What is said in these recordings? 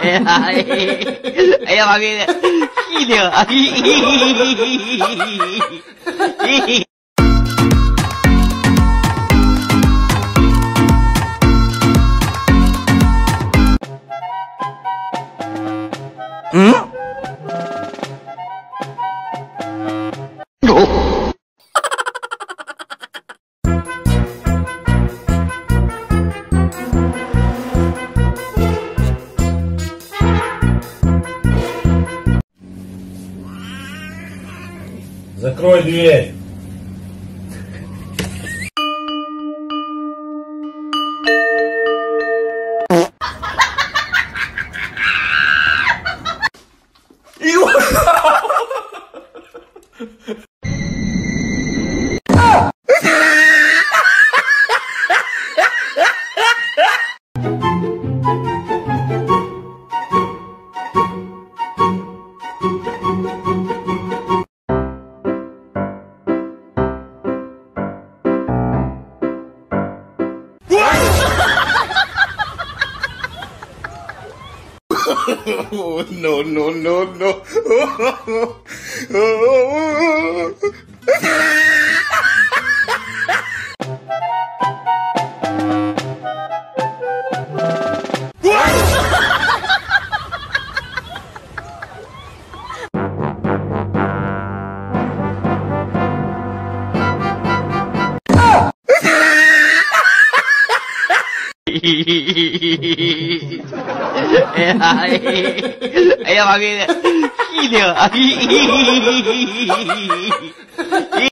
哎呀，哎呀妈逼的，气的，嗯。Закрой дверь. No, no, no, no. 哎呀，哎呀，哎呀，妈逼的，气的，哎。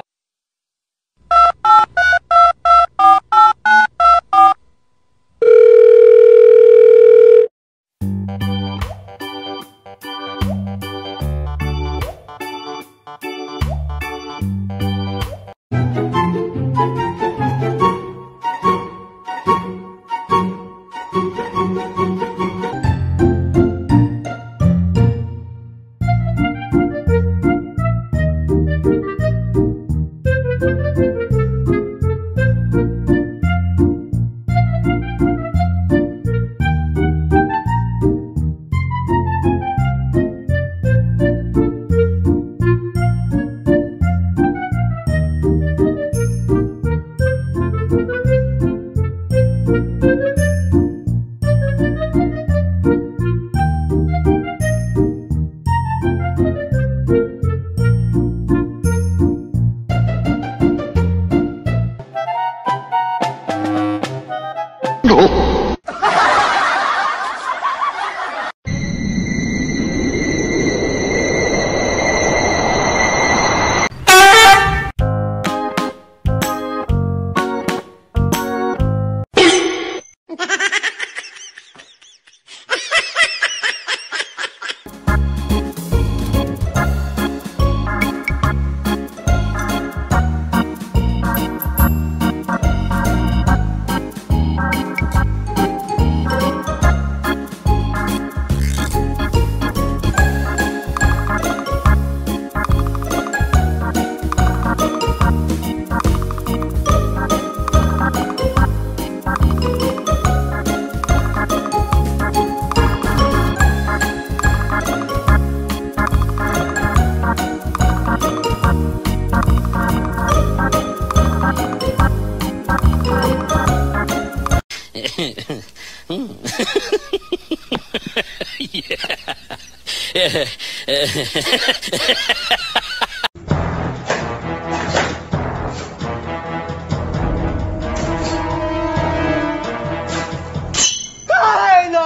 太难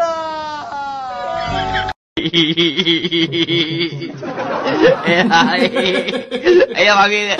了！哎呀，哎呀，妈逼的！